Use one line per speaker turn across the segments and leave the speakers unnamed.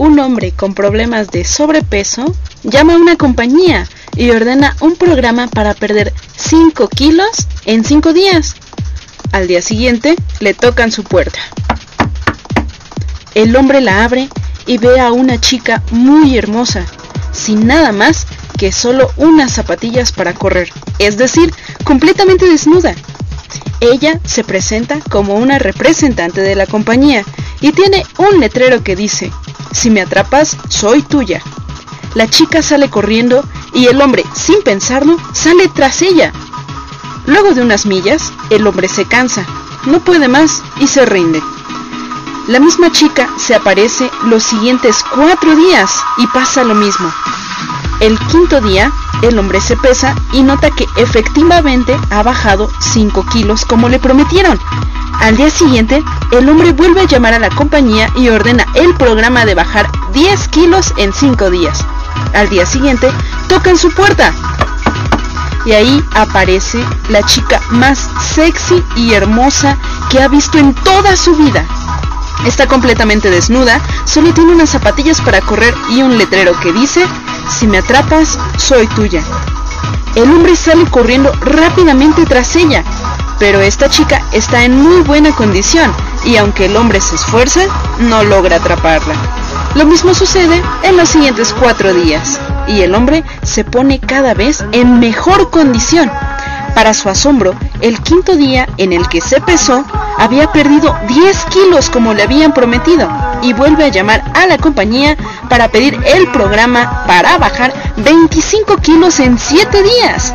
un hombre con problemas de sobrepeso llama a una compañía y ordena un programa para perder 5 kilos en 5 días. Al día siguiente le tocan su puerta. El hombre la abre y ve a una chica muy hermosa, sin nada más que solo unas zapatillas para correr, es decir, completamente desnuda. Ella se presenta como una representante de la compañía y tiene un letrero que dice, si me atrapas, soy tuya. La chica sale corriendo y el hombre, sin pensarlo, sale tras ella. Luego de unas millas, el hombre se cansa, no puede más y se rinde. La misma chica se aparece los siguientes cuatro días y pasa lo mismo. El quinto día, el hombre se pesa y nota que efectivamente ha bajado 5 kilos como le prometieron. Al día siguiente, el hombre vuelve a llamar a la compañía y ordena el programa de bajar 10 kilos en 5 días. Al día siguiente, tocan su puerta. Y ahí aparece la chica más sexy y hermosa que ha visto en toda su vida. Está completamente desnuda, solo tiene unas zapatillas para correr y un letrero que dice, si me atrapas, soy tuya. El hombre sale corriendo rápidamente tras ella, pero esta chica está en muy buena condición y aunque el hombre se esfuerza, no logra atraparla. Lo mismo sucede en los siguientes cuatro días y el hombre se pone cada vez en mejor condición. Para su asombro, el quinto día en el que se pesó, había perdido 10 kilos como le habían prometido y vuelve a llamar a la compañía para pedir el programa para bajar 25 kilos en 7 días.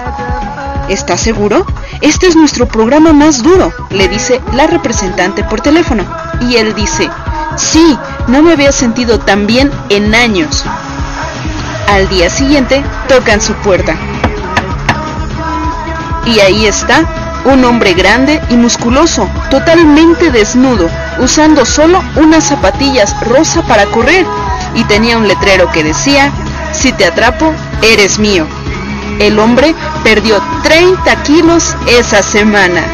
¿Está seguro? Este es nuestro programa más duro, le dice la representante por teléfono. Y él dice, sí, no me había sentido tan bien en años. Al día siguiente tocan su puerta. Y ahí está un hombre grande y musculoso, totalmente desnudo, usando solo unas zapatillas rosa para correr y tenía un letrero que decía, si te atrapo, eres mío. El hombre perdió 30 kilos esa semana.